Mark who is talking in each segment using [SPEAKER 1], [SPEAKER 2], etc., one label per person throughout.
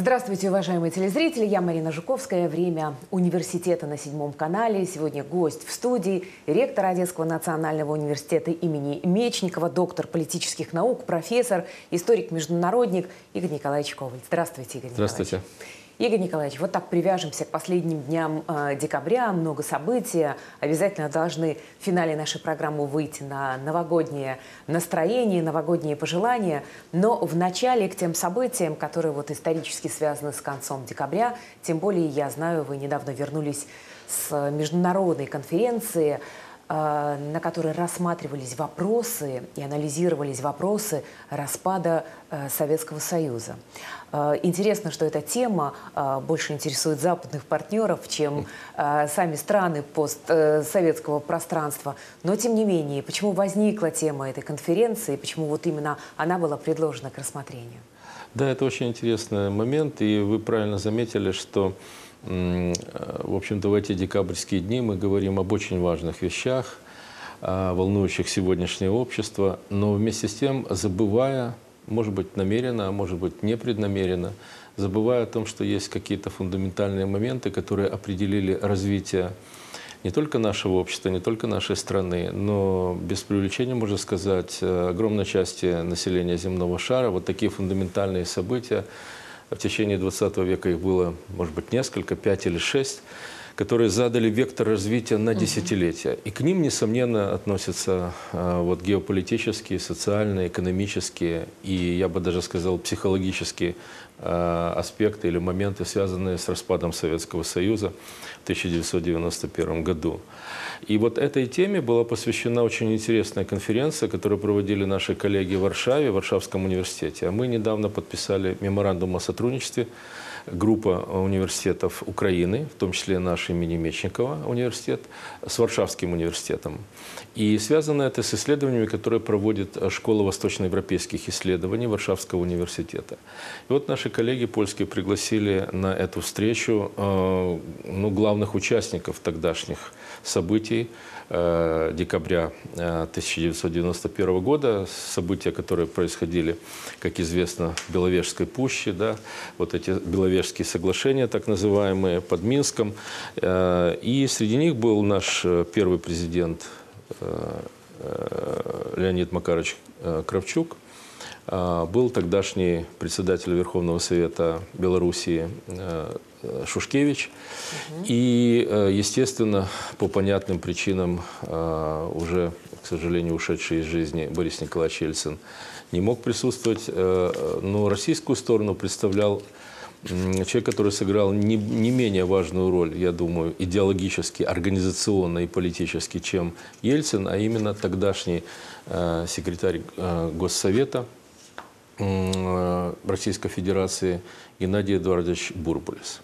[SPEAKER 1] Здравствуйте, уважаемые телезрители. Я Марина Жуковская. Время университета на седьмом канале. Сегодня гость в студии, ректор Одесского национального университета имени Мечникова, доктор политических наук, профессор, историк-международник Игорь Николаевич Коваль. Здравствуйте, Игорь Николаевич. Игорь Николаевич, вот так привяжемся к последним дням э, декабря. Много событий. Обязательно должны в финале нашей программы выйти на новогоднее настроение, новогодние пожелания. Но в начале к тем событиям, которые вот исторически связаны с концом декабря, тем более, я знаю, вы недавно вернулись с международной конференции на которой рассматривались вопросы и анализировались вопросы распада э, Советского Союза. Э, интересно, что эта тема больше интересует западных партнеров, чем сами страны постсоветского пространства. Но, тем не менее, почему возникла тема этой конференции, почему вот именно она была предложена к рассмотрению?
[SPEAKER 2] Да, это очень интересный момент, и вы правильно заметили, что в общем-то, в эти декабрьские дни мы говорим об очень важных вещах, волнующих сегодняшнее общество, но вместе с тем забывая, может быть, намеренно, а может быть, непреднамеренно, забывая о том, что есть какие-то фундаментальные моменты, которые определили развитие не только нашего общества, не только нашей страны, но без привлечения, можно сказать, огромной части населения земного шара, вот такие фундаментальные события, в течение 20 века их было, может быть, несколько, пять или шесть, которые задали вектор развития на десятилетия. И к ним, несомненно, относятся а, вот, геополитические, социальные, экономические и, я бы даже сказал, психологические а, аспекты или моменты, связанные с распадом Советского Союза в 1991 году. И вот этой теме была посвящена очень интересная конференция, которую проводили наши коллеги в Варшаве, в Варшавском университете. А мы недавно подписали меморандум о сотрудничестве группа университетов Украины, в том числе наш имени Мечникова университет, с Варшавским университетом. И связано это с исследованиями, которые проводит Школа восточноевропейских исследований Варшавского университета. И вот наши коллеги польские пригласили на эту встречу э, ну, главных участников тогдашних событий э, декабря 1991 э, года, события, которые происходили, как известно, в Беловежской пуще, да, вот эти Беловежские соглашения, так называемые, под Минском. Э, и среди них был наш первый президент Леонид Макарович Кравчук, был тогдашний председатель Верховного Совета Белоруссии Шушкевич. Угу. И, э, естественно, по понятным причинам э, уже, к сожалению, ушедший из жизни Борис Николаевич Ельцин не мог присутствовать, но российскую сторону представлял человек, который сыграл не, не менее важную роль, я думаю, идеологически, организационно и политически, чем Ельцин, а именно тогдашний секретарь Госсовета Российской Федерации Геннадий Эдуардович Бурбулис.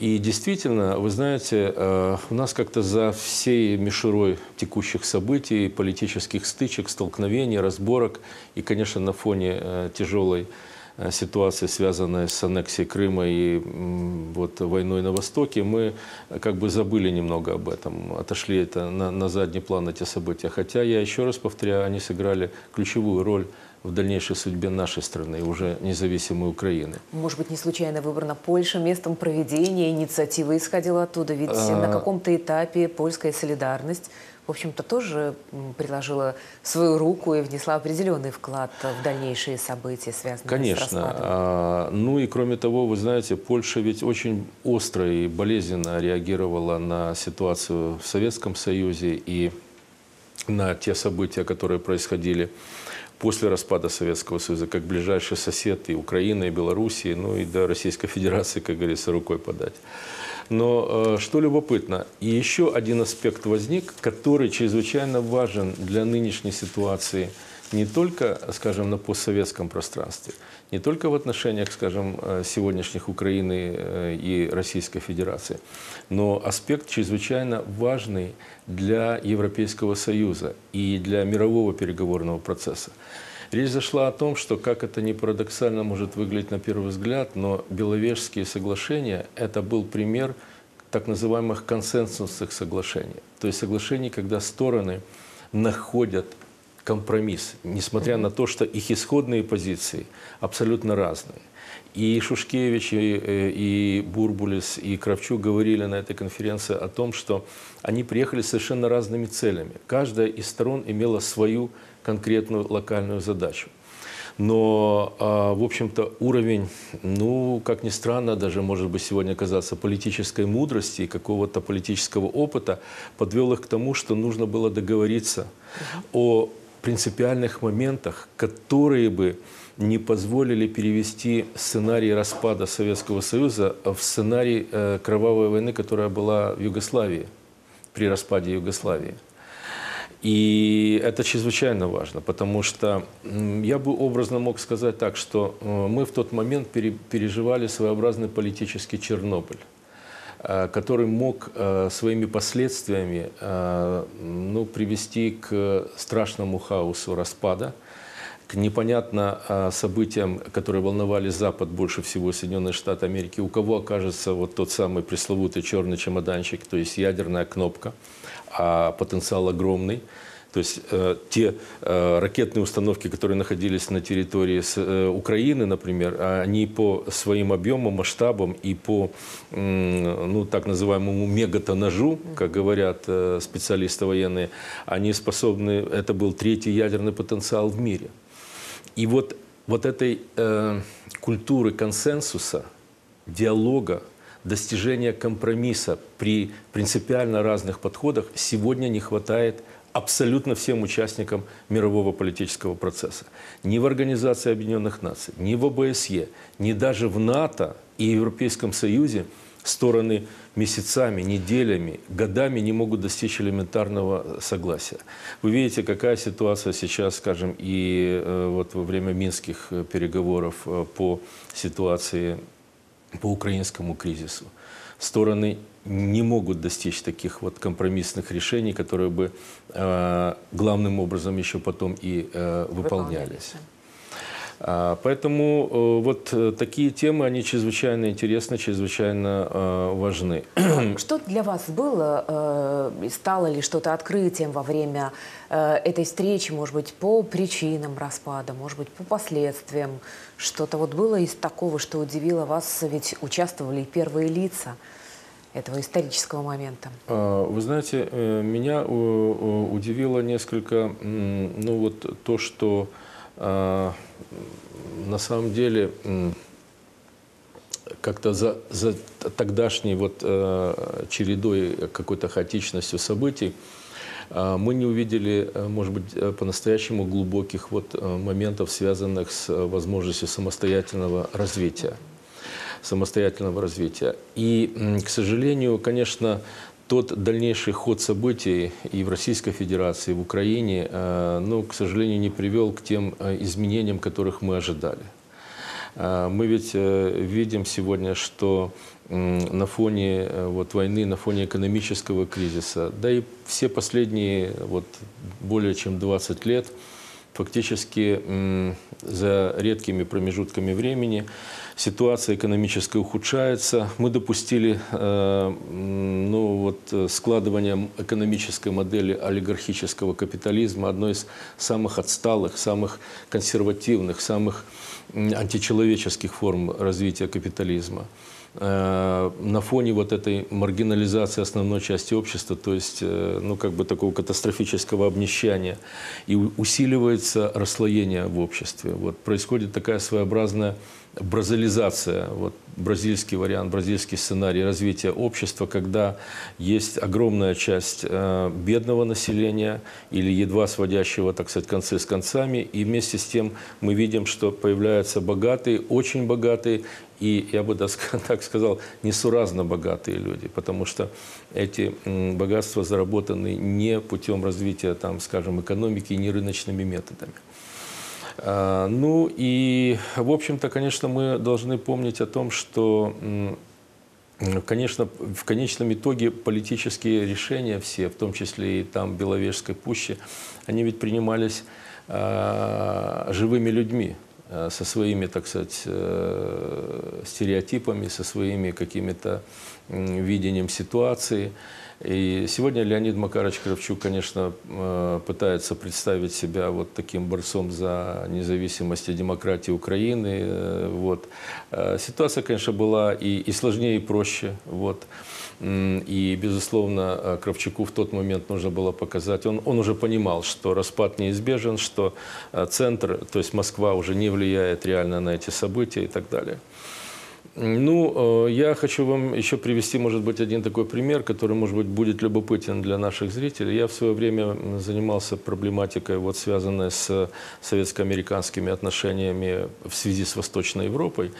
[SPEAKER 2] И действительно, вы знаете, э, у нас как-то за всей мишурой текущих событий, политических стычек, столкновений, разборок и, конечно, на фоне э, тяжелой э, ситуации, связанной с аннексией Крыма и вот, войной на Востоке, мы как бы забыли немного об этом, отошли это на, на задний план эти события. Хотя, я еще раз повторяю, они сыграли ключевую роль в дальнейшей судьбе нашей страны, уже независимой Украины.
[SPEAKER 1] Может быть, не случайно выбрана Польша местом проведения, инициатива исходила оттуда, ведь а... на каком-то этапе польская солидарность в общем-то, тоже приложила свою руку и внесла определенный вклад в дальнейшие события, связанные
[SPEAKER 2] Конечно.
[SPEAKER 1] с распадом.
[SPEAKER 2] А, ну и кроме того, вы знаете, Польша ведь очень остро и болезненно реагировала на ситуацию в Советском Союзе и на те события, которые происходили после распада Советского Союза, как ближайший сосед и Украины, и Белоруссии, ну и до Российской Федерации, как говорится, рукой подать. Но э, что любопытно, и еще один аспект возник, который чрезвычайно важен для нынешней ситуации не только, скажем, на постсоветском пространстве, не только в отношениях, скажем, э, сегодняшних Украины э, и Российской Федерации, но аспект чрезвычайно важный для Европейского Союза и для мирового переговорного процесса. Речь зашла о том, что, как это не парадоксально может выглядеть на первый взгляд, но Беловежские соглашения – это был пример так называемых консенсусных соглашений. То есть соглашений, когда стороны находят компромисс, несмотря на то, что их исходные позиции абсолютно разные. И Шушкевич, и, э, и Бурбулис, и Кравчук говорили на этой конференции о том, что они приехали с совершенно разными целями. Каждая из сторон имела свою конкретную локальную задачу. Но, а, в общем-то, уровень, ну, как ни странно, даже, может быть, сегодня казаться политической мудрости и какого-то политического опыта подвел их к тому, что нужно было договориться о принципиальных моментах, которые бы не позволили перевести сценарий распада Советского Союза в сценарий э, кровавой войны, которая была в Югославии, при распаде Югославии. И это чрезвычайно важно, потому что я бы образно мог сказать так, что э, мы в тот момент переживали своеобразный политический Чернобыль э, который мог своими последствиями ну, привести к страшному хаосу распада, к непонятно событиям, которые волновали Запад больше всего Соединенные Штаты Америки, у кого окажется вот тот самый пресловутый черный чемоданчик, то есть ядерная кнопка – а потенциал огромный. То есть э, те э, ракетные установки, которые находились на территории с, э, Украины, например, они по своим объемам, масштабам и по э, ну, так называемому мегатонажу, как говорят э, специалисты военные, они способны, это был третий ядерный потенциал в мире. И вот, вот этой э, культуры консенсуса, диалога, достижения компромисса при принципиально разных подходах сегодня не хватает абсолютно всем участникам мирового политического процесса. Ни в Организации Объединенных Наций, ни в ОБСЕ, ни даже в НАТО и Европейском Союзе стороны месяцами, неделями, годами не могут достичь элементарного согласия. Вы видите, какая ситуация сейчас, скажем, и э, вот во время минских э, переговоров э, по ситуации по украинскому кризису. Стороны не могут достичь таких вот компромиссных решений, которые бы э, главным образом еще потом и э, выполнялись. А, поэтому э, вот э, такие темы, они чрезвычайно интересны, чрезвычайно э, важны.
[SPEAKER 1] Что для вас было, стало ли что-то открытием во время этой встречи, может быть, по причинам распада, может быть, по последствиям? Что-то вот было из такого, что удивило вас, ведь участвовали и первые лица этого исторического момента?
[SPEAKER 2] А, вы знаете, меня удивило несколько, ну вот то, что а, на самом деле как-то за, за тогдашней вот э, чередой какой-то хаотичностью событий э, мы не увидели, э, может быть, э, по-настоящему глубоких вот э, моментов, связанных с возможностью самостоятельного развития самостоятельного развития. И, к сожалению, конечно, тот дальнейший ход событий и в Российской Федерации, и в Украине, э, ну, к сожалению, не привел к тем э, изменениям, которых мы ожидали. Э, мы ведь видим сегодня, что на фоне вот, войны, на фоне экономического кризиса, да и все последние вот, более чем 20 лет, фактически за редкими промежутками времени ситуация экономическая ухудшается. Мы допустили э, ну, вот, складывание экономической модели олигархического капитализма, одной из самых отсталых, самых консервативных, самых античеловеческих форм развития капитализма. Э, на фоне вот этой маргинализации основной части общества, то есть, э, ну, как бы такого катастрофического обнищания, и усиливается расслоение в обществе. Вот происходит такая своеобразная бразилизация, вот бразильский вариант, бразильский сценарий развития общества, когда есть огромная часть э, бедного населения или едва сводящего, так сказать, концы с концами, и вместе с тем мы видим, что появляются богатые, очень богатые, и, я бы так сказал, несуразно богатые люди, потому что эти богатства заработаны не путем развития, там, скажем, экономики, не рыночными методами. А, ну и, в общем-то, конечно, мы должны помнить о том, что, конечно, в конечном итоге политические решения все, в том числе и там Беловежской пуще, они ведь принимались а, живыми людьми. Э, со своими, так сказать, э, стереотипами, со своими какими-то видением ситуации. И сегодня Леонид Макарович Кравчук, конечно, э, пытается представить себя вот таким борцом за независимость и демократию Украины. Вот. Ситуация, конечно, была и, и сложнее, и проще. Вот. И, безусловно, э, Кравчуку в тот момент нужно было показать, он, он уже понимал, что распад неизбежен, что э, центр, то есть Москва уже не влияет реально на эти события и так далее. Ну, э, я хочу вам еще привести, может быть, один такой пример, который, может быть, будет любопытен для наших зрителей. Я в свое время занимался проблематикой, вот, связанной с советско-американскими отношениями в связи с Восточной Европой.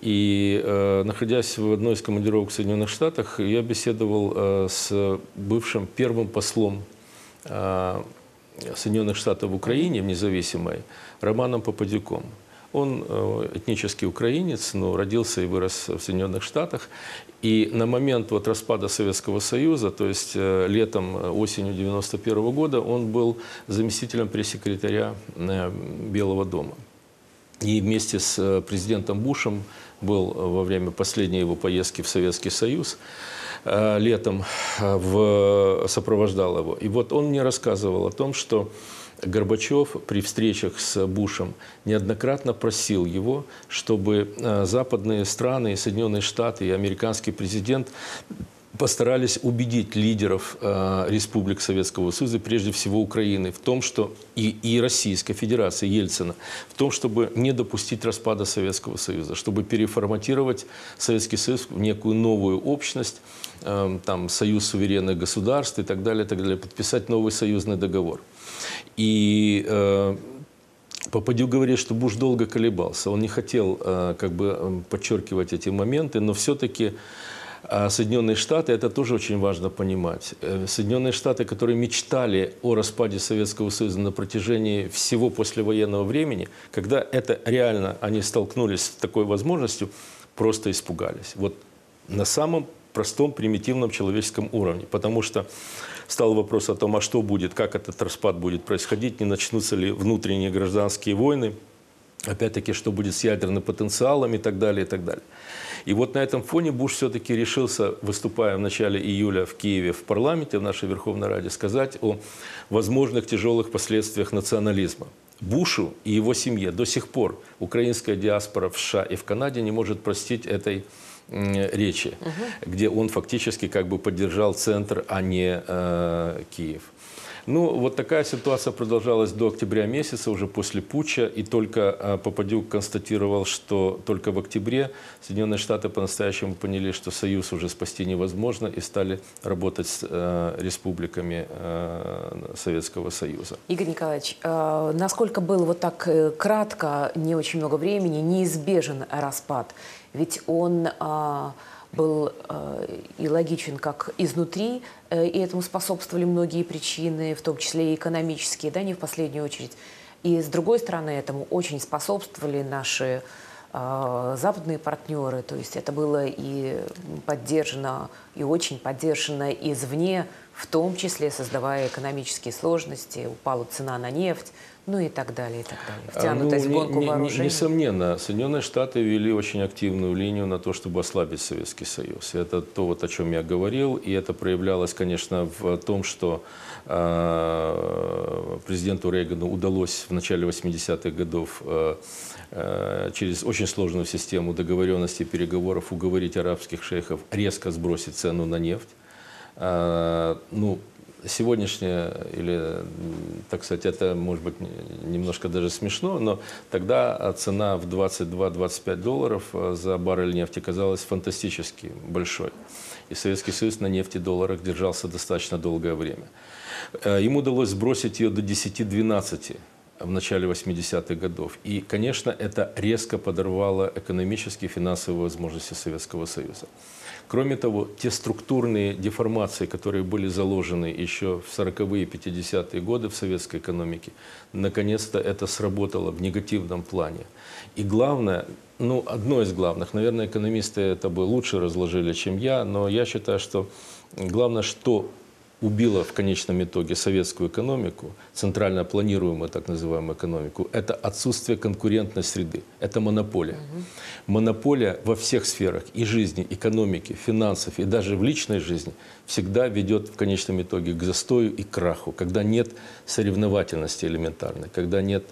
[SPEAKER 2] И, э, находясь в одной из командировок в Соединенных Штатах, я беседовал э, с бывшим первым послом Соединенных Штатов в Украине, в независимой, Романом Попадюком. Он э, этнический украинец, но родился и вырос в Соединенных Штатах. И на момент вот распада Советского Союза, то есть э, летом, э, осенью 1991 года, он был заместителем пресс-секретаря Белого дома. И вместе с президентом Бушем был во время последней его поездки в Советский Союз летом в, сопровождал его. И вот он мне рассказывал о том, что Горбачев при встречах с Бушем неоднократно просил его, чтобы э, западные страны, Соединенные Штаты и американский президент постарались убедить лидеров э, республик Советского Союза, прежде всего Украины, в том, что и, и Российской Федерации Ельцина, в том, чтобы не допустить распада Советского Союза, чтобы переформатировать Советский Союз в некую новую общность, э, там, союз суверенных государств и так далее, и так далее, подписать новый союзный договор. И э, Попадю говорит, что Буш долго колебался. Он не хотел э, как бы э, подчеркивать эти моменты, но все-таки э, Соединенные Штаты, это тоже очень важно понимать. Э, Соединенные Штаты, которые мечтали о распаде Советского Союза на протяжении всего послевоенного времени, когда это реально они столкнулись с такой возможностью, просто испугались. Вот на самом простом, примитивном человеческом уровне. Потому что стал вопрос о том, а что будет, как этот распад будет происходить, не начнутся ли внутренние гражданские войны, опять-таки, что будет с ядерным потенциалом и так далее, и так далее. И вот на этом фоне Буш все-таки решился, выступая в начале июля в Киеве в парламенте, в нашей Верховной Раде, сказать о возможных тяжелых последствиях национализма. Бушу и его семье до сих пор украинская диаспора в США и в Канаде не может простить этой речи, угу. где он фактически как бы поддержал центр, а не э, Киев. Ну, вот такая ситуация продолжалась до октября месяца, уже после путча, и только э, Попадюк констатировал, что только в октябре Соединенные Штаты по-настоящему поняли, что союз уже спасти невозможно, и стали работать с э, республиками э, Советского Союза.
[SPEAKER 1] Игорь Николаевич, э, насколько было вот так кратко, не очень много времени, неизбежен распад? Ведь он а, был а, и логичен как изнутри, э, и этому способствовали многие причины, в том числе и экономические, да, не в последнюю очередь. И с другой стороны, этому очень способствовали наши а, западные партнеры, то есть это было и поддержано, и очень поддержано извне, в том числе создавая экономические сложности, упала цена на нефть, ну и так далее, и так далее.
[SPEAKER 2] А, Втянутость ну, в гонку не, вооружений. Несомненно, Соединенные Штаты вели очень активную линию на то, чтобы ослабить Советский Союз. Это то, вот, о чем я говорил, и это проявлялось, конечно, в том, что э, президенту Рейгану удалось в начале 80-х годов э, э, через очень сложную систему договоренности и переговоров уговорить арабских шейхов резко сбросить цену на нефть. Э, ну, сегодняшнее, или, так сказать, это может быть немножко даже смешно, но тогда цена в 22-25 долларов э, за баррель нефти казалась фантастически большой. И Советский Союз на нефти долларах держался достаточно долгое время. Э, ему удалось сбросить ее до 10-12 в начале 80-х годов. И, конечно, это резко подорвало экономические и финансовые возможности Советского Союза. Кроме того, те структурные деформации, которые были заложены еще в 40-е и 50-е годы в советской экономике, наконец-то это сработало в негативном плане. И главное, ну, одно из главных, наверное, экономисты это бы лучше разложили, чем я, но я считаю, что главное, что убило в конечном итоге советскую экономику, центрально планируемую так называемую экономику, это отсутствие конкурентной среды, это монополия. Угу. Монополия во всех сферах и жизни, экономики, финансов и даже в личной жизни всегда ведет в конечном итоге к застою и краху, когда нет соревновательности элементарной, когда нет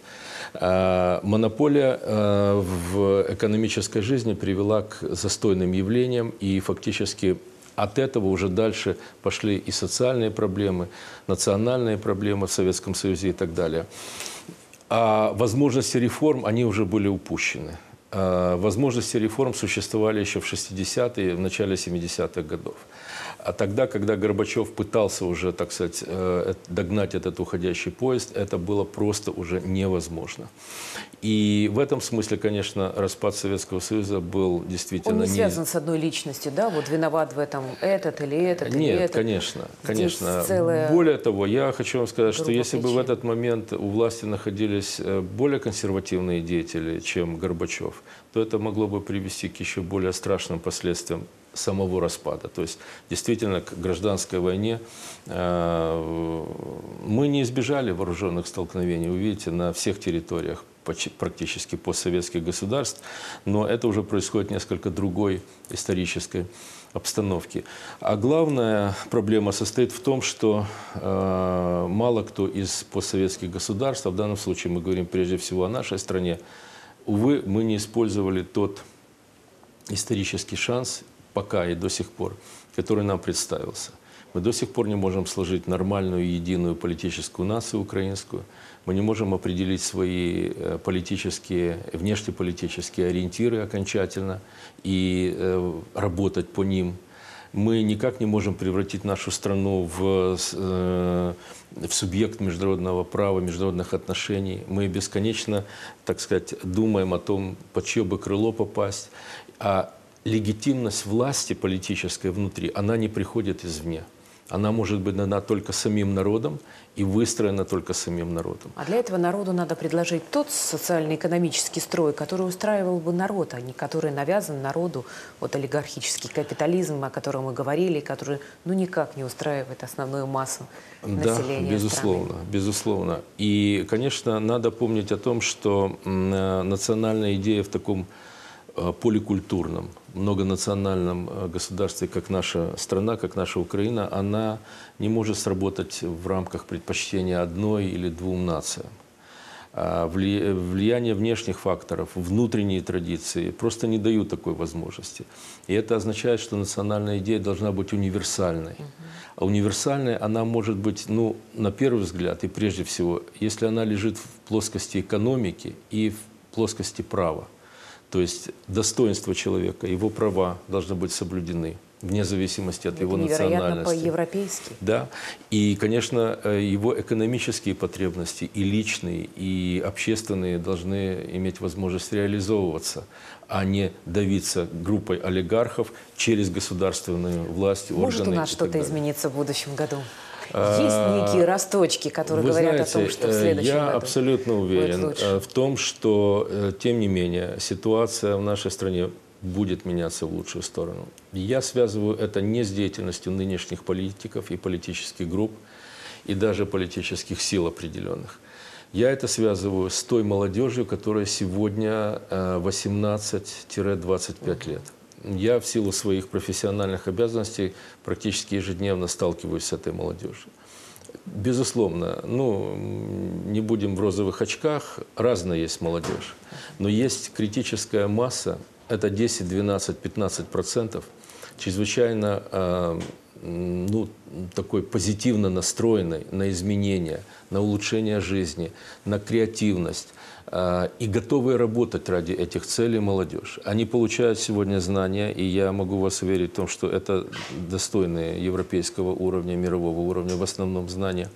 [SPEAKER 2] э, монополия э, в экономической жизни привела к застойным явлениям и фактически от этого уже дальше пошли и социальные проблемы, национальные проблемы в Советском Союзе и так далее. А возможности реформ, они уже были упущены. А возможности реформ существовали еще в 60-е, в начале 70-х годов. А тогда, когда Горбачев пытался уже, так сказать, э, догнать этот уходящий поезд, это было просто уже невозможно. И в этом смысле, конечно, распад Советского Союза был действительно...
[SPEAKER 1] Он не, не... связан с одной личностью, да? Вот виноват в этом этот или этот
[SPEAKER 2] Нет,
[SPEAKER 1] или этот.
[SPEAKER 2] конечно, конечно. Целая... Более того, я хочу вам сказать, что если причин. бы в этот момент у власти находились э, более консервативные деятели, чем Горбачев, то это могло бы привести к еще более страшным последствиям самого распада. То есть действительно к гражданской войне э, мы не избежали вооруженных столкновений, вы видите, на всех территориях практически постсоветских государств, но это уже происходит в несколько другой исторической обстановке. А главная проблема состоит в том, что э, мало кто из постсоветских государств, а в данном случае мы говорим прежде всего о нашей стране, увы, мы не использовали тот исторический шанс пока и до сих пор, который нам представился. Мы до сих пор не можем сложить нормальную единую политическую нацию украинскую. Мы не можем определить свои э, политические, внешнеполитические ориентиры окончательно и э, работать по ним. Мы никак не можем превратить нашу страну в, э, в субъект международного права, международных отношений. Мы бесконечно, так сказать, думаем о том, под чье бы крыло попасть. А легитимность власти политической внутри, она не приходит извне. Она может быть дана только самим народом и выстроена только самим народом.
[SPEAKER 1] А для этого народу надо предложить тот социально-экономический строй, который устраивал бы народ, а не который навязан народу, вот олигархический капитализм, о котором мы говорили, который ну никак не устраивает основную массу да, населения
[SPEAKER 2] безусловно,
[SPEAKER 1] страны.
[SPEAKER 2] безусловно. И, конечно, надо помнить о том, что э, национальная идея в таком поликультурном, многонациональном э, государстве, как наша страна, как наша Украина, она не может сработать в рамках предпочтения одной или двум нациям. А влияние внешних факторов, внутренние традиции просто не дают такой возможности. И это означает, что национальная идея должна быть универсальной. А универсальная она может быть, ну, на первый взгляд, и прежде всего, если она лежит в плоскости экономики и в плоскости права. То есть достоинство человека, его права должны быть соблюдены вне зависимости от Это его национальности.
[SPEAKER 1] по-европейски.
[SPEAKER 2] Да. И, конечно, э, его экономические потребности и личные, и общественные должны иметь возможность реализовываться, а не давиться группой олигархов через государственную власть,
[SPEAKER 1] Может органы. Может у нас что-то измениться в будущем году? Есть некие росточки, которые
[SPEAKER 2] Вы
[SPEAKER 1] говорят
[SPEAKER 2] знаете,
[SPEAKER 1] о том, что в следующем
[SPEAKER 2] я
[SPEAKER 1] году
[SPEAKER 2] абсолютно уверен э, в том, что, э, тем не менее, ситуация в нашей стране будет меняться в лучшую сторону. Я связываю это не с деятельностью нынешних политиков и политических групп, и даже политических сил определенных. Я это связываю с той молодежью, которая сегодня 18-25 э, лет. Я в силу своих профессиональных обязанностей практически ежедневно сталкиваюсь с этой молодежью. Безусловно, ну, не будем в розовых очках, разная есть молодежь. Но есть критическая масса, это 10, 12, 15 процентов, чрезвычайно э, ну, такой позитивно настроенной на изменения, на улучшение жизни, на креативность, а, и готовые работать ради этих целей молодежь. Они получают сегодня знания, и я могу вас уверить в том, что это достойные европейского уровня, мирового уровня в основном знания.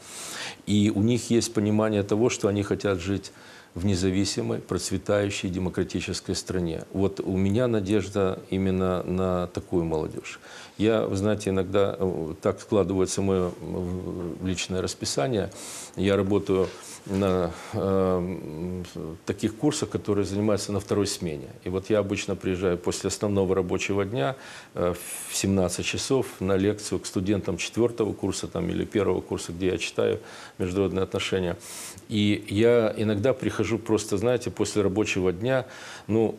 [SPEAKER 2] И у них есть понимание того, что они хотят жить в независимой, процветающей демократической стране. Вот у меня надежда именно на такую молодежь. Я, вы знаете, иногда э, так складывается мое личное расписание. Я работаю на э, таких курсах, которые занимаются на второй смене. И вот я обычно приезжаю после основного рабочего дня э, в 17 часов на лекцию к студентам четвертого курса там, или первого курса, где я читаю международные отношения. И я иногда прихожу просто, знаете, после рабочего дня, ну,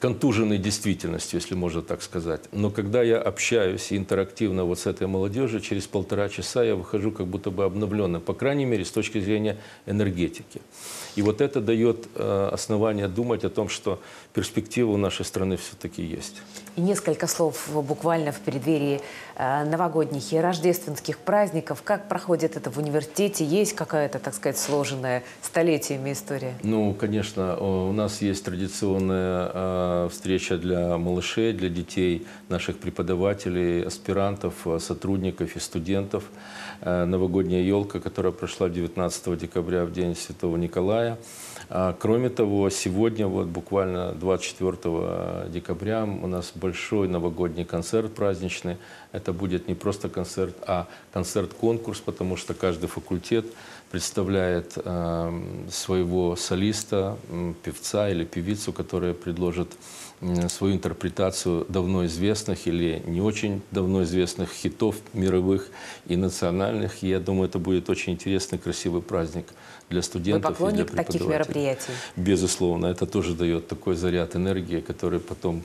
[SPEAKER 2] контуженной действительностью, если можно так сказать. Но когда я общаюсь интерактивно вот с этой молодежью, через полтора часа я выхожу как будто бы обновленным, по крайней мере, с точки зрения энергетики. И вот это дает э, основание думать о том, что перспектива у нашей страны все-таки есть.
[SPEAKER 1] И несколько слов буквально в преддверии э, новогодних и рождественских праздников. Как проходит это в университете? Есть какая-то, так сказать, сложенная столетиями история?
[SPEAKER 2] Ну, конечно, у нас есть традиционная э, встреча для малышей, для детей, наших преподавателей, аспирантов, сотрудников и студентов. Новогодняя елка, которая прошла 19 декабря в День Святого Николая. А, кроме того, сегодня, вот буквально 24 декабря, у нас большой новогодний концерт праздничный. Это будет не просто концерт, а концерт-конкурс, потому что каждый факультет представляет э, своего солиста, певца или певицу, которая предложит свою интерпретацию давно известных или не очень давно известных хитов мировых и национальных. И я думаю, это будет очень интересный, красивый праздник для студентов
[SPEAKER 1] Вы
[SPEAKER 2] и для
[SPEAKER 1] таких мероприятий?
[SPEAKER 2] Безусловно. Это тоже дает такой заряд энергии, который потом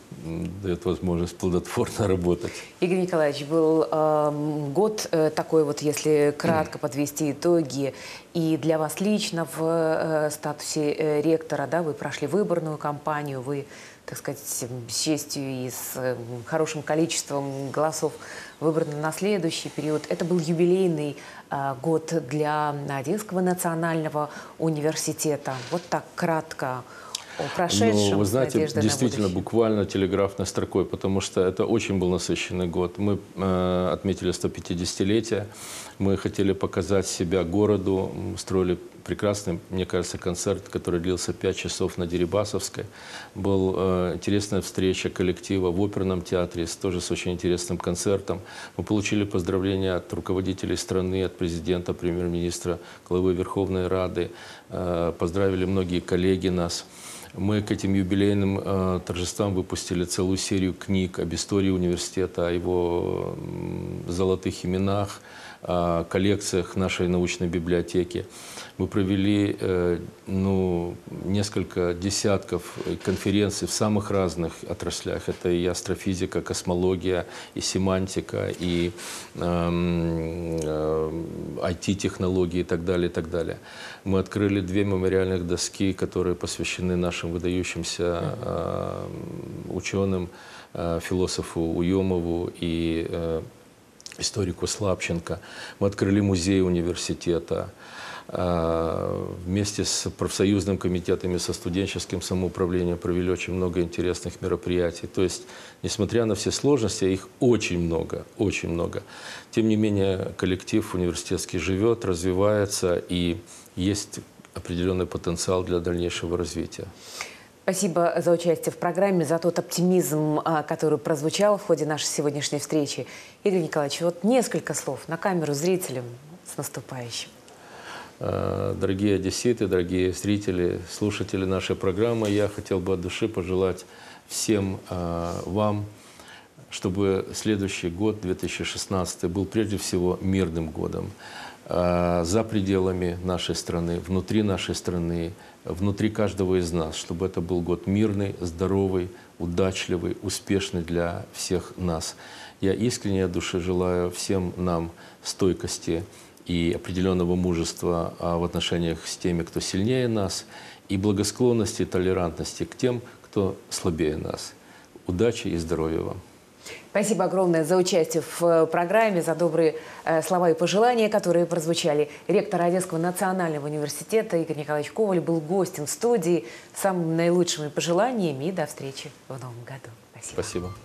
[SPEAKER 2] дает возможность плодотворно работать.
[SPEAKER 1] Игорь Николаевич, был э, год э, такой вот, если кратко подвести итоги, и для вас лично в э, статусе э, ректора, да, вы прошли выборную кампанию, вы так сказать, с честью и с э, хорошим количеством голосов выбраны на следующий период. Это был юбилейный э, год для Одесского национального университета. Вот так кратко о прошедшем.
[SPEAKER 2] Ну, вы знаете, действительно, буквально телеграфной строкой, потому что это очень был насыщенный год. Мы э, отметили 150-летие, мы хотели показать себя городу, строили прекрасный, мне кажется, концерт, который длился 5 часов на Дерибасовской. Был э, интересная встреча коллектива в оперном театре, с, тоже с очень интересным концертом. Мы получили поздравления от руководителей страны, от президента, премьер-министра, главы Верховной Рады. Э, поздравили многие коллеги нас. Мы к этим юбилейным э, торжествам выпустили целую серию книг об истории университета, о его э, золотых именах, коллекциях нашей научной библиотеки. Мы провели э, ну, несколько десятков конференций в самых разных отраслях. Это и астрофизика, космология, и семантика, и эм, э, IT-технологии и так далее, и так далее. Мы открыли две мемориальных доски, которые посвящены нашим выдающимся э, ученым, э, философу Уемову и э, историку Слабченко. Мы открыли музей университета. А, вместе с профсоюзным комитетами, со студенческим самоуправлением провели очень много интересных мероприятий. То есть, несмотря на все сложности, их очень много, очень много. Тем не менее, коллектив университетский живет, развивается и есть определенный потенциал для дальнейшего развития.
[SPEAKER 1] Спасибо за участие в программе, за тот оптимизм, а, который прозвучал в ходе нашей сегодняшней встречи. Игорь Николаевич, вот несколько слов на камеру зрителям с наступающим.
[SPEAKER 2] Э, дорогие одесситы, дорогие зрители, слушатели нашей программы, я хотел бы от души пожелать всем э, вам, чтобы следующий год, 2016, был прежде всего мирным годом. Э, за пределами нашей страны, внутри нашей страны, внутри каждого из нас, чтобы это был год мирный, здоровый, удачливый, успешный для всех нас. Я искренне от души желаю всем нам стойкости, и определенного мужества а, в отношениях с теми, кто сильнее нас, и благосклонности и толерантности к тем, кто слабее нас. Удачи и здоровья вам!
[SPEAKER 1] Спасибо огромное за участие в э, программе, за добрые э, слова и пожелания, которые прозвучали. Ректор Одесского национального университета Игорь Николаевич Коваль был гостем студии с самыми наилучшими пожеланиями и до встречи в новом году.
[SPEAKER 2] Спасибо. Спасибо.